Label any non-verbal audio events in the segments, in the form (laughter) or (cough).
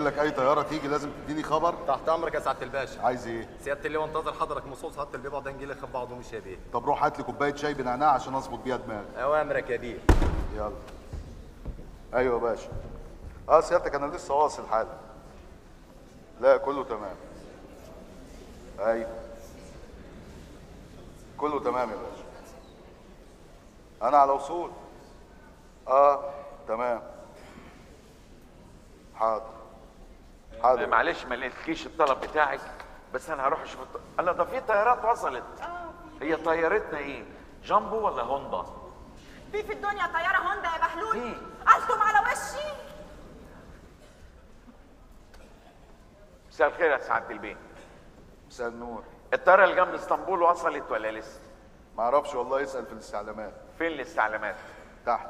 لك أي طيارة تيجي لازم تديني خبر؟ تحت أمرك يا سعادة الباشا. عايز إيه؟ سيادة اللواء انتظر حضرتك مصوص هات البيضه ده نجي لك بعض ومش بيه طب روح هات لي كوباية شاي بنعناع عشان أظبط بيها دماغي. اوامرك يا بيه يلا. أيوه يا باشا. آه سيادتك أنا لسه واصل حالا. لا كله تمام. أيوه. كله تمام يا باشا. أنا على وصول. آه تمام. حاضر. حاضر. معلش ما لقيتكيش الطلب بتاعك بس أنا هروح أشوف الط... أنا ده في طيارات وصلت. هي طيارتنا إيه؟ جامبو ولا هوندا؟ في في الدنيا طيارة هوندا يا بهلول. في. قلتم على وشي. مساء الخير يا سعاده البيه. مساء النور. الطيارة اللي جنب اسطنبول وصلت ولا لسه؟ ما أعرفش والله اسأل في الاستعلامات. فين الاستعلامات؟ تحت.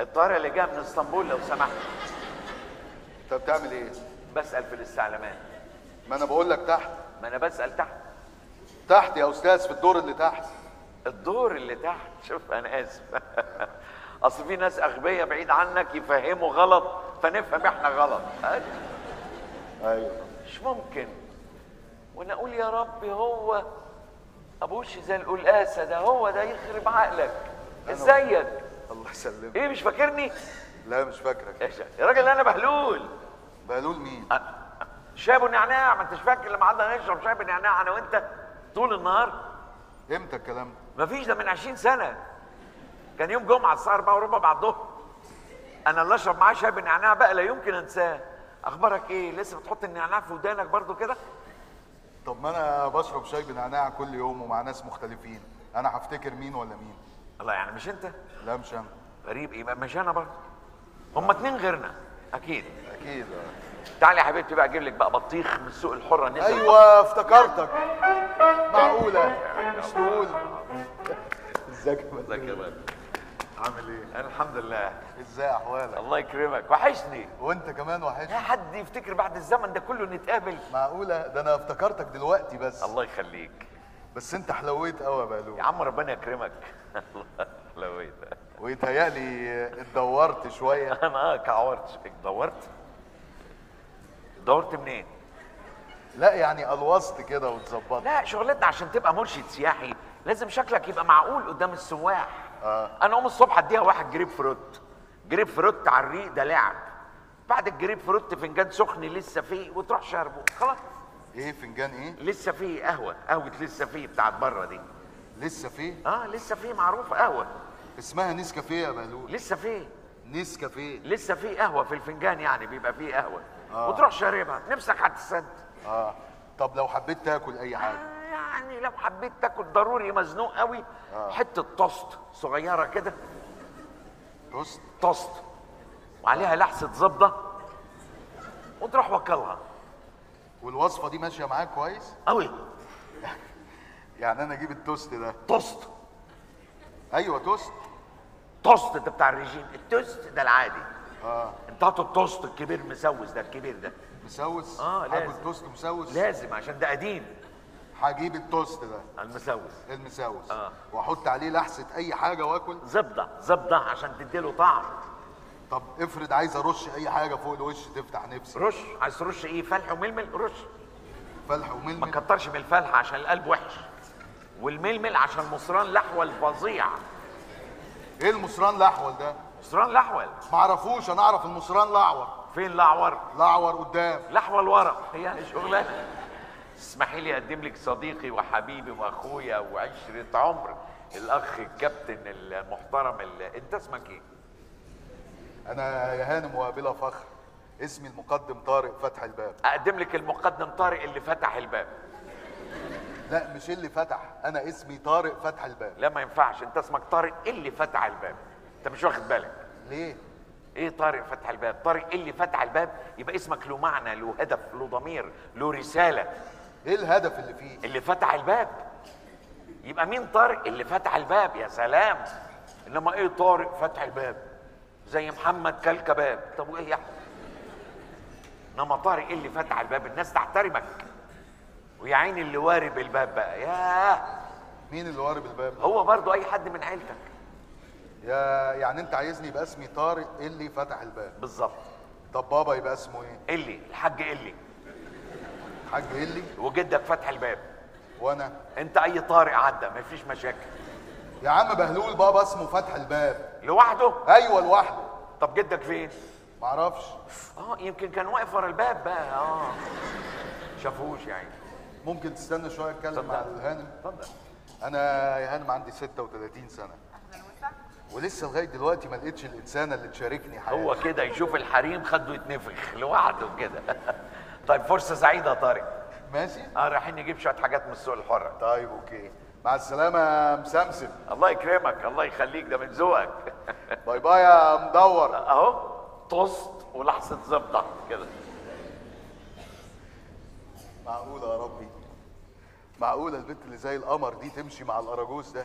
الطيارة اللي جاية من اسطنبول لو سمحت. أنت بتعمل إيه؟ بسأل في الاستعلامات ما أنا بقول لك تحت. ما أنا بسأل تحت. تحت يا أستاذ في الدور اللي تحت. الدور اللي تحت. (laughs) شوف أنا آسف. (laughs) أصل في ناس أغبياء بعيد عنك يفهموا غلط فنفهم إحنا غلط. أيوه. مش ممكن. وأنا أقول يا ربي هو ابوش زي القلقاسه ده هو ده يخرب عقلك. إزيك؟ الله يسلمك. إيه مش فاكرني؟ لا مش فاكرك. يا راجل أنا بهلول. بهلول مين؟ شاي ابو نعناع ما انتش فاكر لما قعدنا نشرب شاي بنعناع أنا وانت طول النهار؟ إمتى الكلام ده؟ مفيش ده من 20 سنة. كان يوم جمعة الساعة 4 وربع بعد الظهر أنا اللي أشرب معاه شاي بالنعناع بقى لا يمكن أنساه. أخبارك إيه؟ لسه بتحط النعناع في ودانك برضو كده؟ طب ما أنا بشرب شاي بنعناع كل يوم ومع ناس مختلفين. أنا هفتكر مين ولا مين؟ الله يعني مش أنت؟ لا مش أنا. غريب إيه مش أنا برضه هما اتنين غيرنا أكيد. أكيد. تعالي يا حبيبتي بقى أجيب لك بقى بطيخ من السوق الحرة نزل أيوه افتكرتك. معقولة؟ مش تقول ازيك يا إزيك يا عامل إيه؟ أنا الحمد لله. إزاي أحوالك؟ الله يكرمك. وحشني. وأنت كمان يا وحشني حد يفتكر بعد الزمن ده كله نتقابل. معقولة؟ ده أنا افتكرتك دلوقتي بس. الله يخليك. بس أنت حلويت قوي يا يا بهلول عم ربنا يكرمك. (laughs) الله لويت ويتهيألي اتدورت شوية. (laughs) أنا آه كعورت دورت دورت منين؟ لا يعني الوظت كده واتظبطت لا شغلتنا عشان تبقى مرشد سياحي لازم شكلك يبقى معقول قدام السواح. آه. أنا أقوم الصبح أديها واحد جريب فروت. جريب فروت على الريق ده لعب. بعد الجريب فروت فنجان سخن لسه فيه وتروح شاربه خلاص. إيه فنجان إيه؟ لسه فيه قهوة قهوة لسه فيه بتاعت بره دي. لسه فيه؟ آه لسه فيه معروفة قهوة. اسمها نيسكافيه يا بهلول لسه فيه. نيسكافيه لسه فيه قهوة في الفنجان يعني بيبقى فيه قهوة. آه. وتروح شاربها نفسك هتسد آه. طب لو حبيت تاكل أي حاجة؟ آه يعني لو حبيت تاكل ضروري مزنوق قوي آه. حتة توست صغيرة كده. توست؟ توست. وعليها لحسة زبدة. وتروح وكلها والوصفة دي ماشية معاك كويس؟ قوي. (laughs) يعني أنا أجيب التوست ده. توست. أيوه توست. توست ده بتاع الرجيم. التوست ده العادي. آه. انت هات التوست الكبير مسوس ده الكبير ده. مسوس؟ آه، لازم. هاكل توست مسوس؟ لازم عشان ده قديم. هجيب التوست ده. المسوس. المسوس. آه. وأحط عليه لحسة أي حاجة وأكل؟ زبدة زبدة عشان تديله طعم. طب افرض عايز أرش أي حاجة فوق الوش تفتح نفسي رش. عايز ترش إيه؟ فلح وململ؟ رش. فلح ما وململ تكترش من الفلح عشان القلب وحش. والململ عشان مصران لحول فظيع إيه المصران الاحول ده؟ مصران لحول ما اعرفوش أنا أعرف المصران الأعور. فين الأعور؟ الأعور قدام. لحول ورا. هي (laughs) شغلانة. اسمحي لي أقدم لك صديقي وحبيبي وأخويا وعشرة عمر الأخ الكابتن المحترم ال... أنت اسمك إيه؟ أنا يا هانم وبلا فخر. اسمي المقدم طارق فتح الباب. أقدم لك المقدم طارق اللي فتح الباب. لا مش اللي فتح. أنا اسمي طارق فتح الباب. لا ما ينفعش. أنت اسمك طارق اللي فتح الباب. انت مش واخد بالك. ليه؟ إيه طارق فتح الباب؟ طارق اللي فتح الباب؟ يبقى اسمك له معنى له هدف له ضمير له رسالة. إيه الهدف اللي فيه؟ اللي فتح الباب. يبقى مين طارق اللي فتح الباب؟ يا سلام. إنما إيه طارق فتح الباب؟ زي محمد كالكباب. طب وإيه يعني إنما طارق اللي فتح الباب؟ الناس تحترمك. ويا عيني اللي وارب الباب بقى. ياه. مين اللي وارب الباب؟ هو برضو أي حد من عيلتك. يا يعني انت عايزني يبقى اسمي طارق اللي فتح الباب. بالظبط. طب بابا يبقى اسمه إيه؟ اللي الحاج اللي حاج اللي وجدك فتح الباب. وأنا؟ أنت أي طارق عدى مفيش مشاكل. يا عم بهلول بابا اسمه فتح الباب. لوحده؟ أيوه لوحده. طب جدك فين؟ معرفش آه يمكن كان واقف ورا الباب بقى آه. شافوش يعني. ممكن تستنى شوية أتكلم مع. الهانم؟ اتفضل. أنا يا هانم عندي 36 سنة. ولسه لغاية دلوقتي ما لقيتش الانسانه اللي تشاركني حياتي هو كده يشوف الحريم خده يتنفخ لوحده كده. (laughs) طيب فرصة سعيدة يا طارق. ماشي. آه رايحين نجيب شوية حاجات من السوق الحرة. طيب أوكي. مع السلامة يا مسمسم الله يكرمك الله يخليك ده من ذوقك. (laughs) bye bye يا مدور. (laughs) أهو توست ولحسة زبدة كده. معقولة يا ربي؟ معقولة البنت اللي زي القمر دي تمشي مع الأراجوز ده؟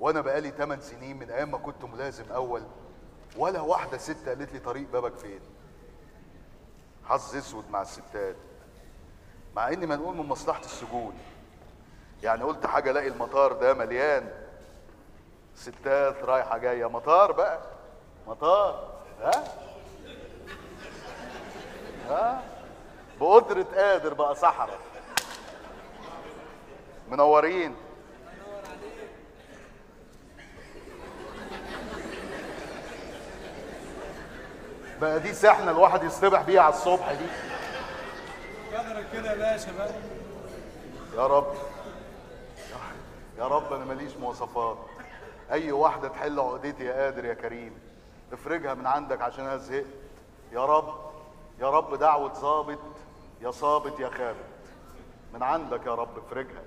وأنا بقالي 8 سنين من أيام ما كنت ملازم أول ولا واحدة ست قالت لي طريق بابك فين؟ حظ أسود مع الستات. مع إني منقول من مصلحة السجون. يعني قلت حاجة ألاقي المطار ده مليان. ستات رايحة جاية. مطار بقى. مطار. ها؟ ها؟ بقدرة قادر بقى صحراء منورين. بقى دي سحنة الواحد يصطبح بيها على الصبح دي. قدرك كده يا باشا بقى. يا رب. يا رب أنا ماليش مواصفات. أي واحدة تحل عقدتي يا قادر يا كريم. افرجها من عندك عشان أنا زهقت. يا رب يا رب دعوة ظابط يا صابت يا خابت من عندك يا رب افرجها.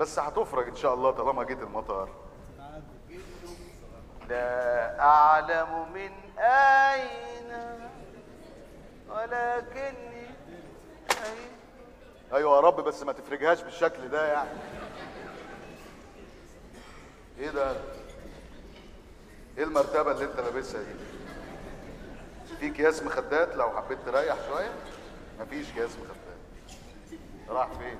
بس هتفرج إن شاء الله طالما جيت المطار. لا أعلم من أين ولكني أين أيوه يا رب بس ما تفرجهاش بالشكل ده يعني. إيه ده؟ إيه المرتبة اللي أنت لابسها دي؟ في اكياس مخدات لو حبيت تريح شوية؟ مفيش اكياس مخدات. راح فين؟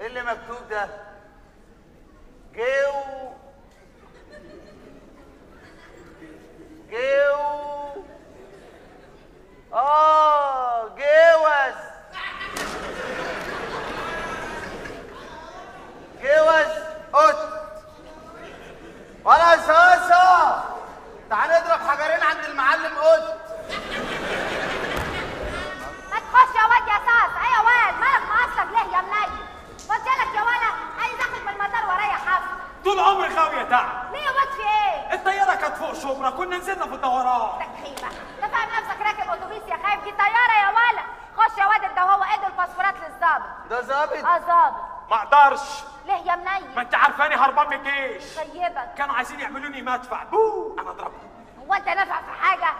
إيه اللي مكتوب ده؟ جو جو آه جوز جوز قط ولا ساسة تعال نضرب حجرين عند المعلم قط ما تخش يا واد يا ساس إيه يا واد مالك معصب ليه يا منيل قلت لك يا ولا عايز اخرج من المطار ورايا حفل طول عمري خاوية تعب ليه يا واد في إيه الطيارة كانت فوق شبرا كنا نزلنا في الدوران تكحيبه انت فاهم نفسك راكب دي طيارة يا ولا خش يا واد انت وهو ادوا الباسبورات للظابط. ده ظابط؟ آه ظابط. ما أقدرش. ليه يا ما منيل انت عارفاني هربان من الجيش. طيبك كانوا عايزين يعملوني مدفع. بو أنا أضربهم. هو أنت نافع في حاجة؟